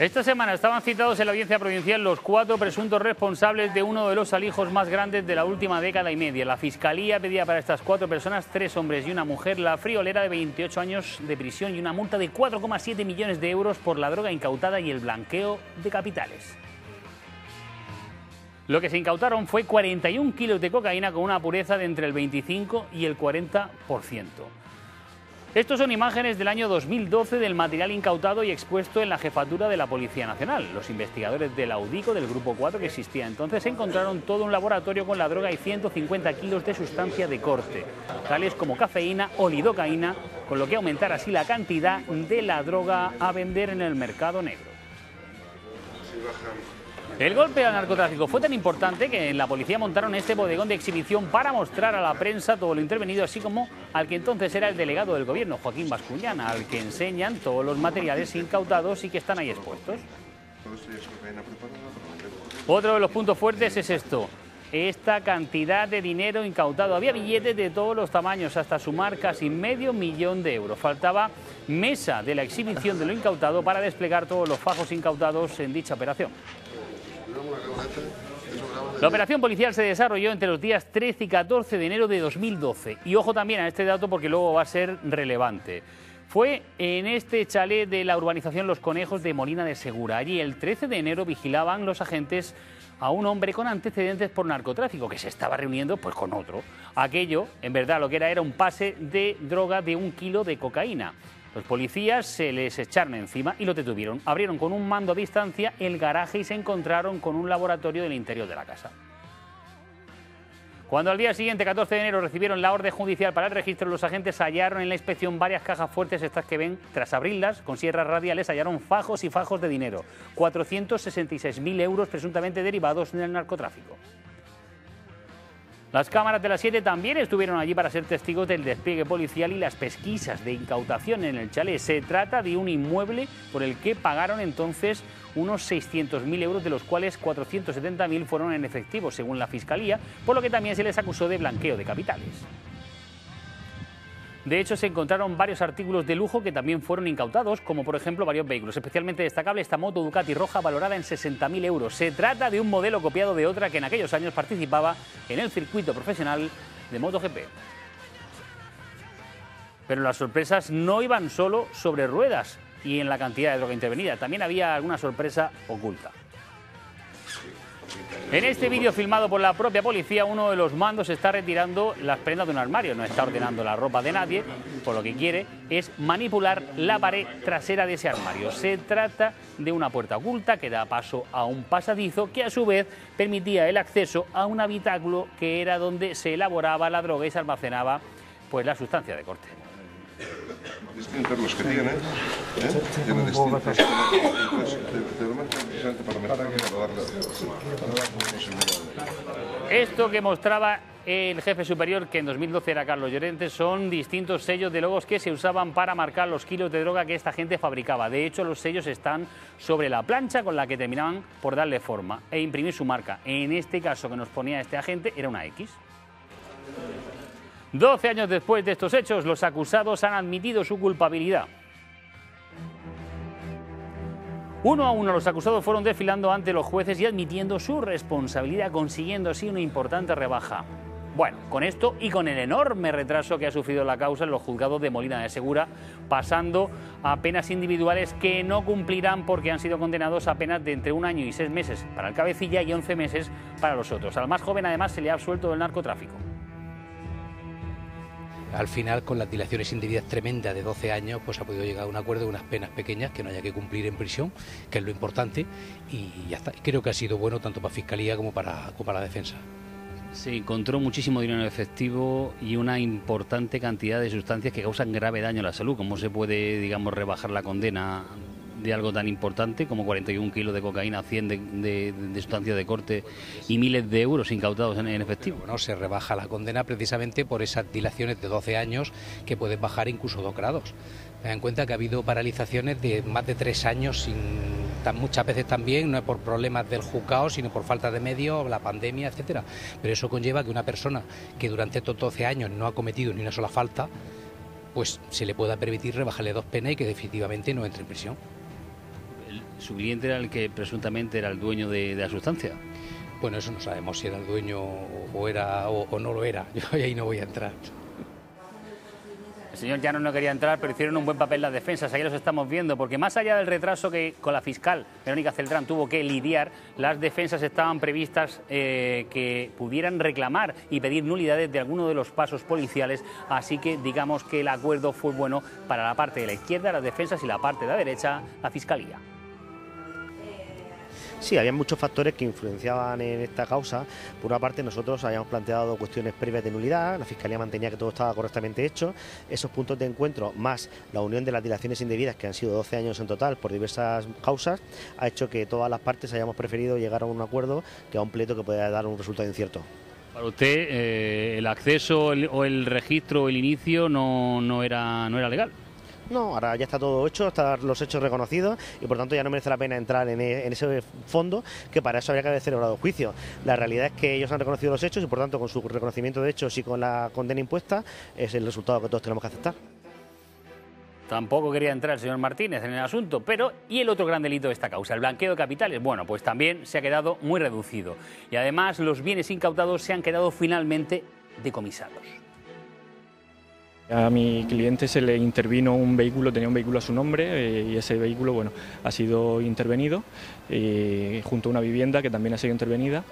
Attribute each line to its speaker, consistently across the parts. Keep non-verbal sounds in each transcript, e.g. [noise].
Speaker 1: Esta semana estaban citados en la audiencia provincial los cuatro presuntos responsables de uno de los alijos más grandes de la última década y media. La Fiscalía pedía para estas cuatro personas, tres hombres y una mujer, la friolera de 28 años de prisión y una multa de 4,7 millones de euros por la droga incautada y el blanqueo de capitales. Lo que se incautaron fue 41 kilos de cocaína con una pureza de entre el 25 y el 40%. Estos son imágenes del año 2012 del material incautado y expuesto en la jefatura de la Policía Nacional. Los investigadores del Audico del Grupo 4 que existía entonces encontraron todo un laboratorio con la droga y 150 kilos de sustancia de corte, tales como cafeína o lidocaína, con lo que aumentar así la cantidad de la droga a vender en el mercado negro. El golpe al narcotráfico fue tan importante que en la policía montaron este bodegón de exhibición para mostrar a la prensa todo lo intervenido, así como al que entonces era el delegado del gobierno, Joaquín Bascuñana, al que enseñan todos los materiales incautados y que están ahí expuestos. Otro de los puntos fuertes es esto, esta cantidad de dinero incautado. Había billetes de todos los tamaños, hasta sumar casi medio millón de euros. Faltaba mesa de la exhibición de lo incautado para desplegar todos los fajos incautados en dicha operación. La operación policial se desarrolló entre los días 13 y 14 de enero de 2012. Y ojo también a este dato porque luego va a ser relevante. Fue en este chalet de la urbanización Los Conejos de Molina de Segura. Allí el 13 de enero vigilaban los agentes a un hombre con antecedentes por narcotráfico que se estaba reuniendo pues con otro. Aquello, en verdad, lo que era era un pase de droga de un kilo de cocaína. Los policías se les echaron encima y lo detuvieron. Abrieron con un mando a distancia el garaje y se encontraron con un laboratorio del interior de la casa. Cuando al día siguiente, 14 de enero, recibieron la orden judicial para el registro, los agentes hallaron en la inspección varias cajas fuertes, estas que ven, tras abrirlas con sierras radiales, hallaron fajos y fajos de dinero, 466.000 euros presuntamente derivados del narcotráfico. Las cámaras de la 7 también estuvieron allí para ser testigos del despliegue policial y las pesquisas de incautación en el chalet. Se trata de un inmueble por el que pagaron entonces unos 600.000 euros, de los cuales 470.000 fueron en efectivo, según la Fiscalía, por lo que también se les acusó de blanqueo de capitales. De hecho, se encontraron varios artículos de lujo que también fueron incautados, como por ejemplo varios vehículos. Especialmente destacable esta moto Ducati roja valorada en 60.000 euros. Se trata de un modelo copiado de otra que en aquellos años participaba en el circuito profesional de MotoGP. Pero las sorpresas no iban solo sobre ruedas y en la cantidad de droga intervenida. También había alguna sorpresa oculta. En este vídeo filmado por la propia policía, uno de los mandos está retirando las prendas de un armario, no está ordenando la ropa de nadie, por lo que quiere es manipular la pared trasera de ese armario. Se trata de una puerta oculta que da paso a un pasadizo que a su vez permitía el acceso a un habitáculo que era donde se elaboraba la droga y se almacenaba pues la sustancia de corte.
Speaker 2: Distintos los que tienen, ¿eh? tienen distintos
Speaker 1: Esto que mostraba el jefe superior, que en 2012 era Carlos Llorente, son distintos sellos de logos que se usaban para marcar los kilos de droga que esta gente fabricaba. De hecho, los sellos están sobre la plancha con la que terminaban por darle forma e imprimir su marca. En este caso que nos ponía este agente era una X. 12 años después de estos hechos, los acusados han admitido su culpabilidad. Uno a uno los acusados fueron desfilando ante los jueces y admitiendo su responsabilidad, consiguiendo así una importante rebaja. Bueno, con esto y con el enorme retraso que ha sufrido la causa en los juzgados de Molina de Segura, pasando a penas individuales que no cumplirán porque han sido condenados a penas de entre un año y seis meses para el cabecilla y 11 meses para los otros. Al más joven además se le ha absuelto del narcotráfico.
Speaker 3: Al final, con las dilaciones indebidas tremendas de 12 años, pues ha podido llegar a un acuerdo de unas penas pequeñas que no haya que cumplir en prisión, que es lo importante, y ya está. Creo que ha sido bueno tanto para Fiscalía como para, para la defensa.
Speaker 1: Se encontró muchísimo dinero en efectivo y una importante cantidad de sustancias que causan grave daño a la salud. ¿Cómo se puede, digamos, rebajar la condena de algo tan importante como 41 kilos de cocaína, 100 de, de, sustancias de corte y miles de euros incautados en, efectivo?
Speaker 3: Bueno, se rebaja la condena precisamente por esas dilaciones de 12 años que pueden bajar incluso dos grados. Ten en cuenta que ha habido paralizaciones de más de tres años, sin, muchas veces también, no es por problemas del juzgado, sino por falta de medios, la pandemia, etcétera. Pero eso conlleva que una persona que durante estos 12 años no ha cometido ni una sola falta, pues se le pueda permitir rebajarle dos penas y que definitivamente no entre en prisión.
Speaker 1: Su cliente era el que presuntamente era el dueño de, la sustancia.
Speaker 3: Bueno, eso no sabemos si era el dueño o era o no lo era. [laughs] Yo ahí no voy a entrar.
Speaker 1: El señor Llano no quería entrar, pero hicieron un buen papel las defensas. Ahí los estamos viendo, porque más allá del retraso que con la fiscal Verónica Celtrán tuvo que lidiar, las defensas estaban previstas eh, que pudieran reclamar y pedir nulidades de alguno de los pasos policiales. Así que digamos que el acuerdo fue bueno para la parte de la izquierda, las defensas, y la parte de la derecha, la fiscalía.
Speaker 4: Sí, había muchos factores que influenciaban en esta causa. Por una parte, nosotros habíamos planteado cuestiones previas de nulidad, la Fiscalía mantenía que todo estaba correctamente hecho. Esos puntos de encuentro, más la unión de las dilaciones indebidas, que han sido 12 años en total por diversas causas, ha hecho que todas las partes hayamos preferido llegar a un acuerdo que a un pleito que pueda dar un resultado incierto.
Speaker 1: Para usted, eh, el acceso o el registro el inicio no, no, era, no era legal.
Speaker 4: No, ahora ya está todo hecho, están los hechos reconocidos y por tanto ya no merece la pena entrar en, e, ese fondo que para eso habría que haber celebrado juicio. La realidad es que ellos han reconocido los hechos y por tanto con su reconocimiento de hechos y con la condena impuesta es el resultado que todos tenemos que aceptar.
Speaker 1: Tampoco quería entrar el señor Martínez en el asunto, pero ¿y el otro gran delito de esta causa, el blanqueo de capitales? Bueno, pues también se ha quedado muy reducido y además los bienes incautados se han quedado finalmente decomisados.
Speaker 5: A mi cliente se le intervino un vehículo, tenía un vehículo a su nombre eh, y ese vehículo bueno, ha sido intervenido eh, junto a una vivienda que también ha sido intervenida.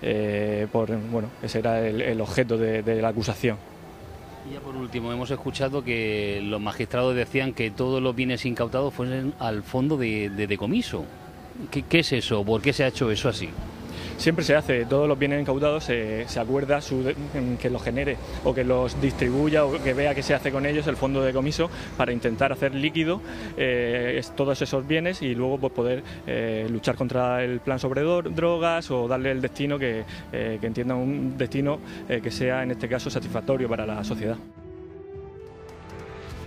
Speaker 5: Eh, por, bueno, ese era el, objeto de, la acusación.
Speaker 1: Y ya por último, hemos escuchado que los magistrados decían que todos los bienes incautados fuesen al fondo de, decomiso. ¿Qué, ¿Qué es eso? ¿Por qué se ha hecho eso así?
Speaker 5: Siempre se hace, todos los bienes incautados se, acuerda que los genere o que los distribuya o que vea qué se hace con ellos el fondo de comiso para intentar hacer líquido eh, todos esos bienes y luego pues, poder eh, luchar contra el plan sobre drogas o darle el destino que, eh, que entienda un destino que sea en este caso satisfactorio para la sociedad.